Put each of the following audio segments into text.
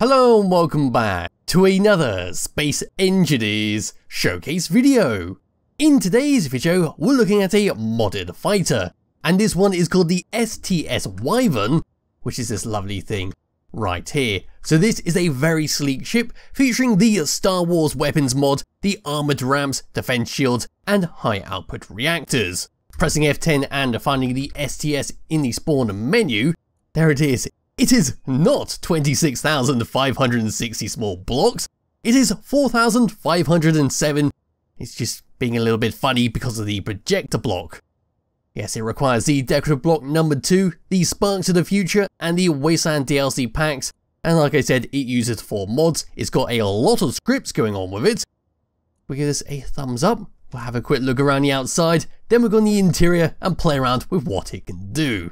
Hello and welcome back to another Space Engineers showcase video. In today's video, we're looking at a modded fighter, and this one is called the STS Wyvern, which is this lovely thing right here. So this is a very sleek ship featuring the Star Wars weapons mod, the armored ramps, defense shields, and high output reactors. Pressing F10 and finding the STS in the spawn menu, there it is it is not 26,560 small blocks, it is 4,507. It's just being a little bit funny because of the projector block. Yes, it requires the decorative block number 2, the Sparks of the Future, and the Wasteland DLC packs, and like I said, it uses 4 mods, it's got a lot of scripts going on with it. We give this a thumbs up, we'll have a quick look around the outside, then we'll go on the interior and play around with what it can do.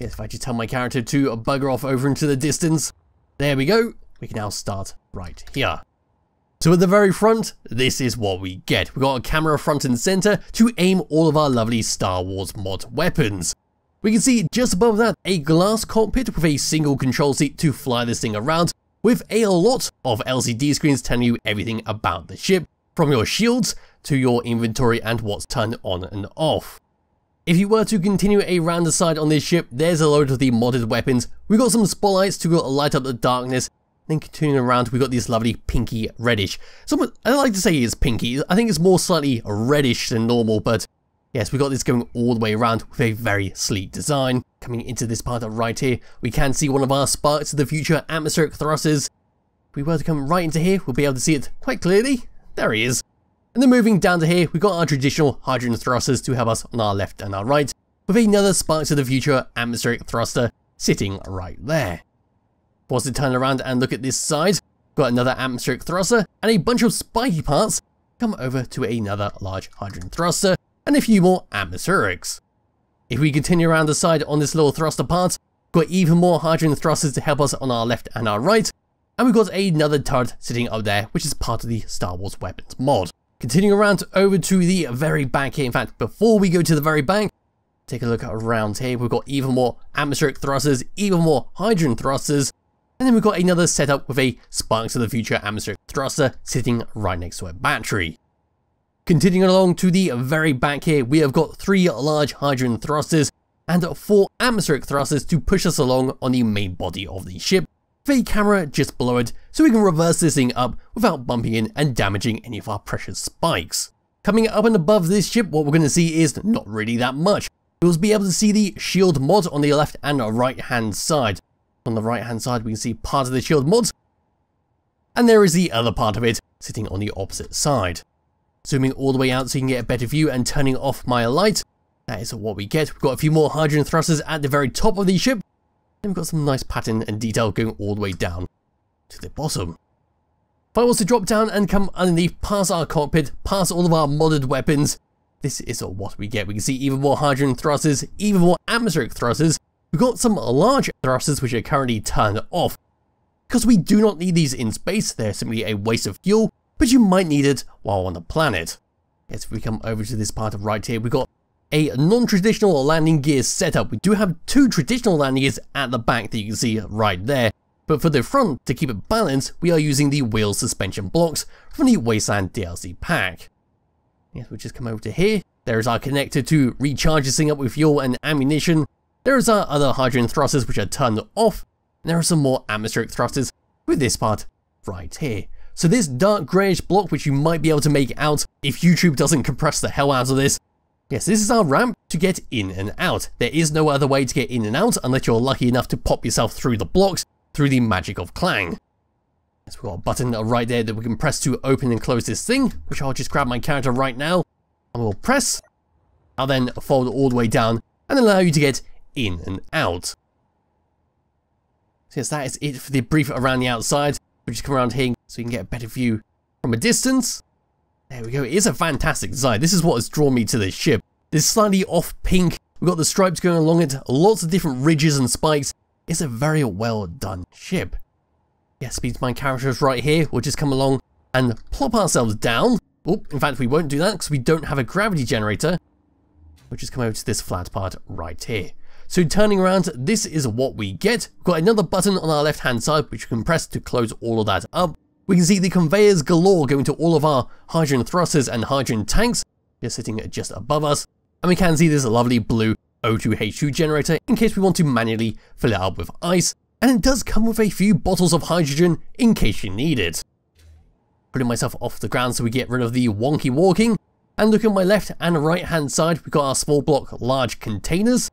Yes, if I just tell my character to uh, bugger off over into the distance, there we go. We can now start right here. So at the very front, this is what we get. We've got a camera front and center to aim all of our lovely Star Wars mod weapons. We can see just above that a glass cockpit with a single control seat to fly this thing around with a lot of LCD screens telling you everything about the ship, from your shields to your inventory and what's turned on and off. If you were to continue around the side on this ship, there's a load of the modded weapons. We got some spotlights to light up the darkness. Then continuing around, we got this lovely pinky reddish. Someone I like to say it's pinky. I think it's more slightly reddish than normal, but yes, we got this going all the way around with a very sleek design. Coming into this part right here, we can see one of our sparks of the future atmospheric thrusters. If we were to come right into here, we'll be able to see it quite clearly. There he is. And then moving down to here, we've got our traditional hydrogen thrusters to help us on our left and our right, with another Sparks of the Future atmospheric thruster sitting right there. Once we turn around and look at this side, got another atmospheric thruster and a bunch of spiky parts come over to another large hydrogen thruster and a few more atmospherics. If we continue around the side on this little thruster part, got even more hydrogen thrusters to help us on our left and our right, and we've got another turret sitting up there which is part of the Star Wars weapons mod. Continuing around over to the very back here. In fact, before we go to the very back, take a look around here. We've got even more atmospheric thrusters, even more hydrogen thrusters, and then we've got another setup with a Sparks of the Future atmospheric thruster sitting right next to a battery. Continuing along to the very back here, we have got three large hydrogen thrusters and four atmospheric thrusters to push us along on the main body of the ship, a camera just below it so we can reverse this thing up without bumping in and damaging any of our precious spikes. Coming up and above this ship, what we're going to see is not really that much. We'll be able to see the shield mod on the left and right hand side. On the right hand side, we can see part of the shield mods, and there is the other part of it sitting on the opposite side. Zooming all the way out so you can get a better view and turning off my light, that is what we get. We've got a few more hydrogen thrusters at the very top of the ship, and we've got some nice pattern and detail going all the way down to the bottom. If I was to drop down and come underneath past our cockpit, past all of our modded weapons, this is what we get. We can see even more hydrogen thrusters, even more atmospheric thrusters. We've got some large thrusters which are currently turned off. Because we do not need these in space, they're simply a waste of fuel, but you might need it while on the planet. Yes, if we come over to this part of right here, we've got a non-traditional landing gear setup. We do have two traditional landing gears at the back that you can see right there, but for the front, to keep it balanced, we are using the wheel suspension blocks from the Wasteland DLC pack. Yes, we just come over to here. There is our connector to recharge this thing up with fuel and ammunition. There is our other hydrogen thrusters which are turned off. And there are some more atmospheric thrusters with this part right here. So this dark greyish block which you might be able to make out if YouTube doesn't compress the hell out of this Yes, this is our ramp to get in and out. There is no other way to get in and out unless you're lucky enough to pop yourself through the blocks through the magic of Clang. Yes, we've got a button right there that we can press to open and close this thing, which I'll just grab my character right now, and we'll press. I'll then fold all the way down and allow you to get in and out. So yes, that is it for the brief around the outside. We'll just come around here so you can get a better view from a distance. There we go. It is a fantastic design. This is what has drawn me to this ship. This slightly off pink. We've got the stripes going along it. Lots of different ridges and spikes. It's a very well done ship. Yeah, speed my characters right here. We'll just come along and plop ourselves down. Oh, in fact, we won't do that because we don't have a gravity generator. We'll just come over to this flat part right here. So turning around, this is what we get. We've got another button on our left hand side which we can press to close all of that up. We can see the conveyors galore going to all of our hydrogen thrusters and hydrogen tanks. They're sitting just above us. And we can see this lovely blue O2H2 generator in case we want to manually fill it up with ice. And it does come with a few bottles of hydrogen in case you need it. Putting myself off the ground so we get rid of the wonky walking. And look at my left and right hand side, we've got our small block large containers.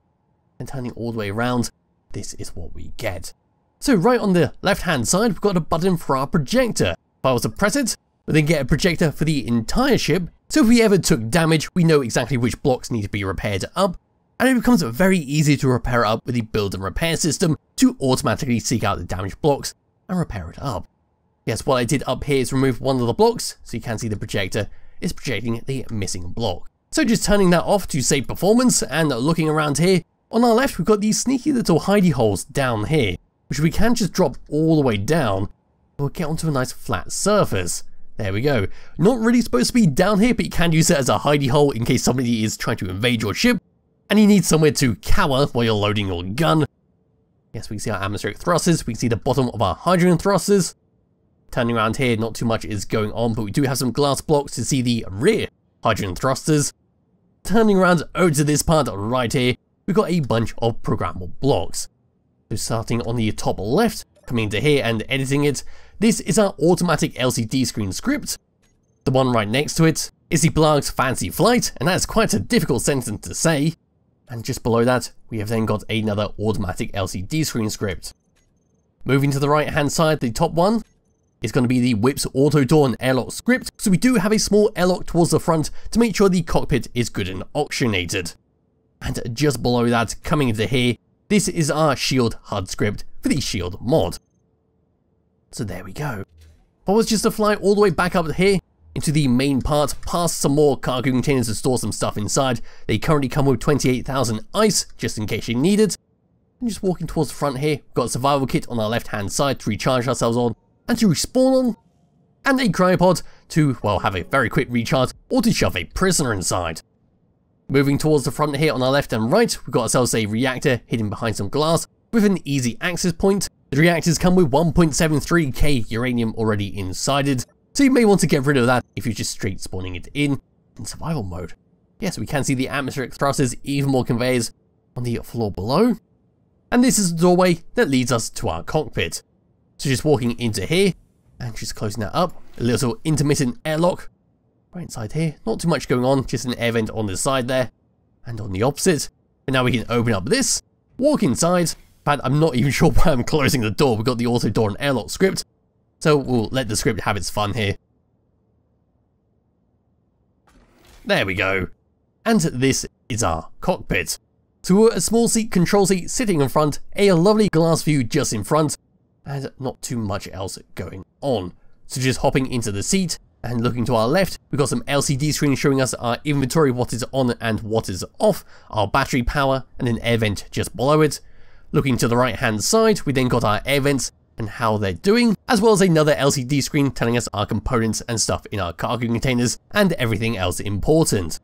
And turning all the way around, this is what we get. So right on the left hand side, we've got a button for our projector. If I was to press it, we then get a projector for the entire ship. So if we ever took damage, we know exactly which blocks need to be repaired up. And it becomes very easy to repair up with the build and repair system to automatically seek out the damaged blocks and repair it up. Yes, what I did up here is remove one of the blocks, so you can see the projector is projecting the missing block. So just turning that off to save performance and looking around here, on our left we've got these sneaky little hidey holes down here which we can just drop all the way down, we'll get onto a nice flat surface. There we go. Not really supposed to be down here, but you can use it as a hidey hole in case somebody is trying to invade your ship, and you need somewhere to cower while you're loading your gun. Yes, we can see our atmospheric thrusters, we can see the bottom of our hydrogen thrusters. Turning around here, not too much is going on, but we do have some glass blocks to see the rear hydrogen thrusters. Turning around over to this part right here, we've got a bunch of programmable blocks. So starting on the top left, coming to here and editing it, this is our automatic LCD screen script. The one right next to it is the Blarg's Fancy Flight, and that's quite a difficult sentence to say. And just below that, we have then got another automatic LCD screen script. Moving to the right hand side, the top one is going to be the Whips auto door and airlock script, so we do have a small airlock towards the front to make sure the cockpit is good and oxygenated. And just below that, coming into here, this is our Shield HUD script for the Shield mod. So there we go. I was just to fly all the way back up here into the main part, past some more cargo containers to store some stuff inside. They currently come with 28,000 ice, just in case you need it. And just walking towards the front here, we've got a survival kit on our left hand side to recharge ourselves on and to respawn on. And a cryopod to, well, have a very quick recharge or to shove a prisoner inside. Moving towards the front here on our left and right, we've got ourselves a reactor hidden behind some glass with an easy access point. The reactors come with 1.73k uranium already inside it, so you may want to get rid of that if you're just straight spawning it in, in survival mode. Yes, we can see the atmospheric thrusters, even more conveyors on the floor below. And this is the doorway that leads us to our cockpit. So just walking into here, and just closing that up, a little intermittent airlock Right inside here, not too much going on, just an air vent on the side there, and on the opposite. And now we can open up this, walk inside. Fact, I'm not even sure why I'm closing the door. We've got the auto door and airlock script, so we'll let the script have its fun here. There we go. And this is our cockpit. So a small seat control seat sitting in front, a lovely glass view just in front, and not too much else going on. So just hopping into the seat, and looking to our left, we've got some LCD screens showing us our inventory, what is on and what is off, our battery power, and an air vent just below it. Looking to the right hand side, we then got our air vents and how they're doing, as well as another LCD screen telling us our components and stuff in our cargo containers and everything else important.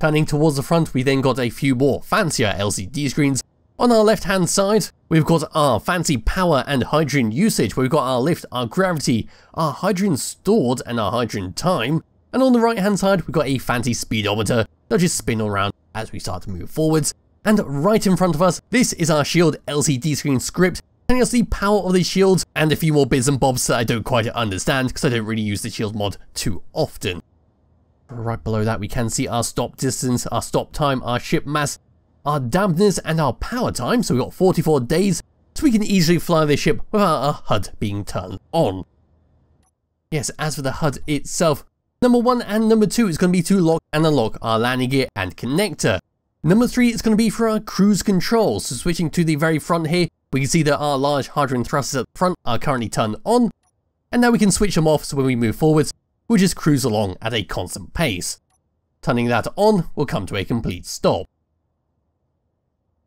Turning towards the front, we then got a few more fancier LCD screens on our left hand side, we've got our fancy power and hydrogen usage, where we've got our lift, our gravity, our hydrogen stored and our hydrogen time. And on the right hand side, we've got a fancy speedometer that'll just spin around as we start to move forwards. And right in front of us, this is our shield LCD screen script telling us the power of the shield and a few more bits and bobs that I don't quite understand because I don't really use the shield mod too often. Right below that we can see our stop distance, our stop time, our ship mass, our dampness and our power time, so we've got 44 days, so we can easily fly this ship without our HUD being turned on. Yes, as for the HUD itself, number 1 and number 2 is going to be to lock and unlock our landing gear and connector. Number 3 is going to be for our cruise control, so switching to the very front here, we can see that our large hydrogen thrusters at the front are currently turned on, and now we can switch them off so when we move forwards, we'll just cruise along at a constant pace. Turning that on will come to a complete stop.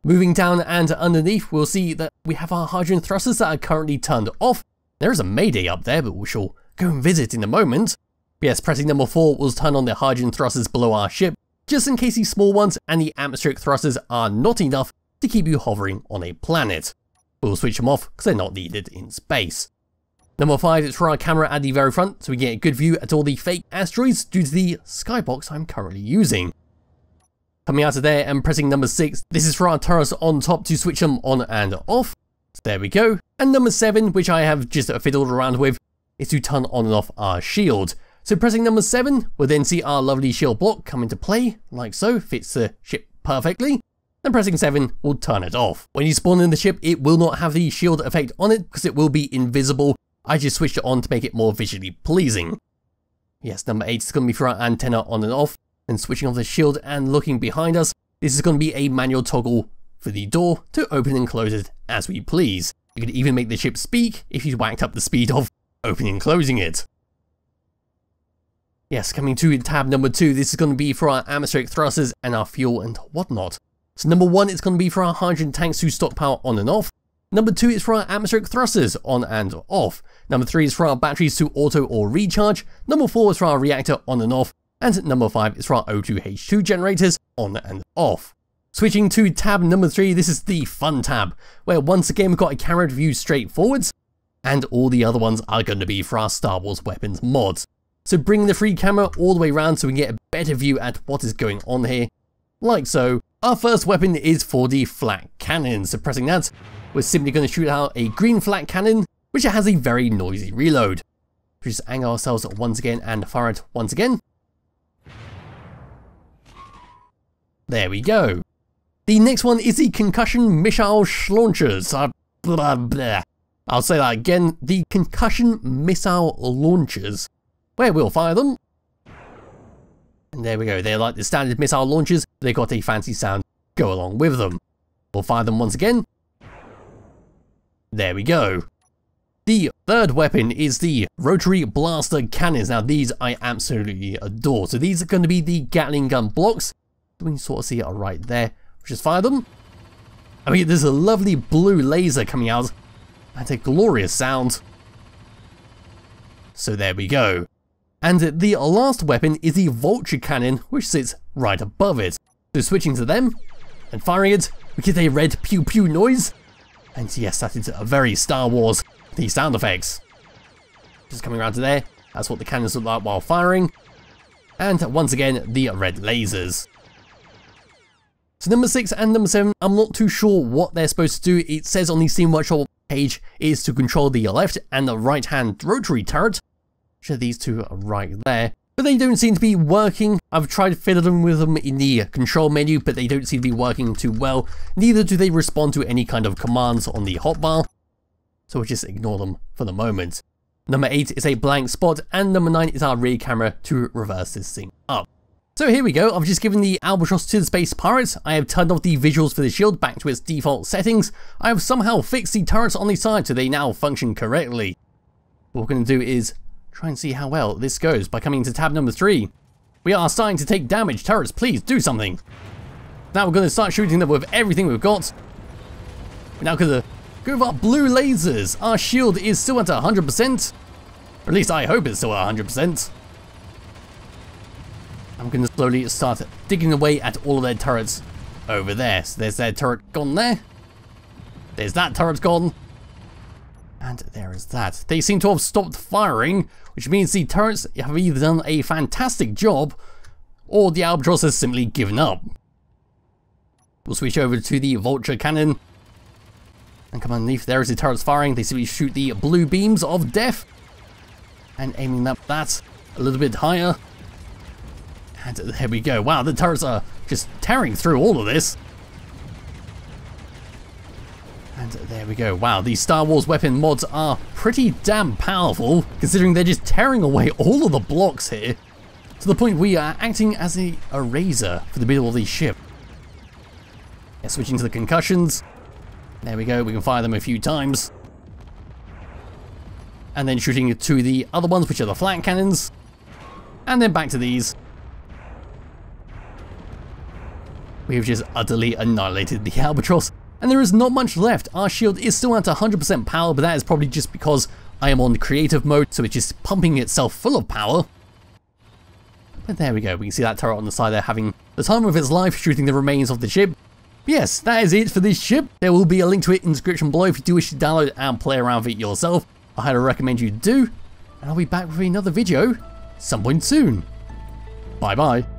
Moving down and underneath, we'll see that we have our hydrogen thrusters that are currently turned off. There is a mayday up there, but we shall go and visit in a moment. Yes, pressing number 4 will turn on the hydrogen thrusters below our ship, just in case these small ones and the atmospheric thrusters are not enough to keep you hovering on a planet. We'll switch them off because they're not needed in space. Number 5 is for our camera at the very front so we get a good view at all the fake asteroids due to the skybox I'm currently using. Coming out of there and pressing number 6, this is for our turrets on top to switch them on and off. So there we go. And number 7, which I have just fiddled around with, is to turn on and off our shield. So pressing number 7, we'll then see our lovely shield block come into play, like so, fits the ship perfectly. Then pressing 7 will turn it off. When you spawn in the ship, it will not have the shield effect on it because it will be invisible. I just switched it on to make it more visually pleasing. Yes, number 8 is going to be for our antenna on and off, and switching off the shield and looking behind us, this is going to be a manual toggle for the door to open and close it as we please. You could even make the ship speak if you whacked up the speed of opening and closing it. Yes, coming to tab number 2, this is going to be for our atmospheric thrusters and our fuel and whatnot. So number 1 it's going to be for our hydrogen tanks to stockpile on and off. Number 2 is for our atmospheric thrusters on and off. Number 3 is for our batteries to auto or recharge. Number 4 is for our reactor on and off. And number 5 is for our O2H2 generators on and off. Switching to tab number 3, this is the fun tab, where once again we've got a camera view straight forwards, and all the other ones are going to be for our Star Wars weapons mods. So bring the free camera all the way around so we can get a better view at what is going on here, like so. Our first weapon is for the flak cannon, so pressing that, we're simply going to shoot out a green flak cannon, which has a very noisy reload. We just angle ourselves once again and fire it once again. There we go. The next one is the concussion missile launchers. Uh, blah, blah. I'll say that again. The concussion missile launchers. Where we'll fire them. And there we go. They're like the standard missile launchers. They got a fancy sound go along with them. We'll fire them once again. There we go. The third weapon is the rotary blaster cannons. Now these I absolutely adore. So these are going to be the Gatling gun blocks. We can sort of see it right there. Just fire them. I mean, there's a lovely blue laser coming out. That's a glorious sound. So there we go. And the last weapon is the Vulture Cannon, which sits right above it. So switching to them, and firing it, we get a red pew pew noise. And yes, that is a very Star Wars, the sound effects. Just coming around to there, that's what the cannons look like while firing. And once again, the red lasers. So number 6 and number 7, I'm not too sure what they're supposed to do. It says on the Steam Workshop page is to control the left and the right hand rotary turret. Sure, these two are right there. But they don't seem to be working. I've tried fiddling with them in the control menu, but they don't seem to be working too well. Neither do they respond to any kind of commands on the hotbar. So we'll just ignore them for the moment. Number 8 is a blank spot, and number 9 is our rear camera to reverse this thing up. So here we go, I've just given the Albatross to the Space Pirates, I have turned off the visuals for the shield back to its default settings, I have somehow fixed the turrets on the side so they now function correctly. What we're going to do is try and see how well this goes by coming to tab number 3. We are starting to take damage, turrets, please do something. Now we're going to start shooting them with everything we've got. Now going to go with our blue lasers. Our shield is still at 100%. Or at least I hope it's still at 100%. I'm going to slowly start digging away at all of their turrets over there. So there's their turret gone there. There's that turret gone. And there is that. They seem to have stopped firing, which means the turrets have either done a fantastic job, or the Albatross has simply given up. We'll switch over to the Vulture Cannon. And come underneath, there is the turrets firing. They simply shoot the blue beams of death. And aiming up that a little bit higher. And there we go. Wow, the turrets are just tearing through all of this. And there we go. Wow, these Star Wars weapon mods are pretty damn powerful, considering they're just tearing away all of the blocks here. To the point we are acting as a eraser for the middle of the ship. Yeah, switching to the concussions. There we go, we can fire them a few times. And then shooting to the other ones, which are the flak cannons. And then back to these. We have just utterly annihilated the Albatross, and there is not much left. Our shield is still at 100% power, but that is probably just because I am on creative mode, so it's just pumping itself full of power. But there we go, we can see that turret on the side there having the time of its life shooting the remains of the ship. yes, that is it for this ship. There will be a link to it in the description below if you do wish to download and play around with it yourself. I highly recommend you do. And I'll be back with another video some point soon. Bye bye.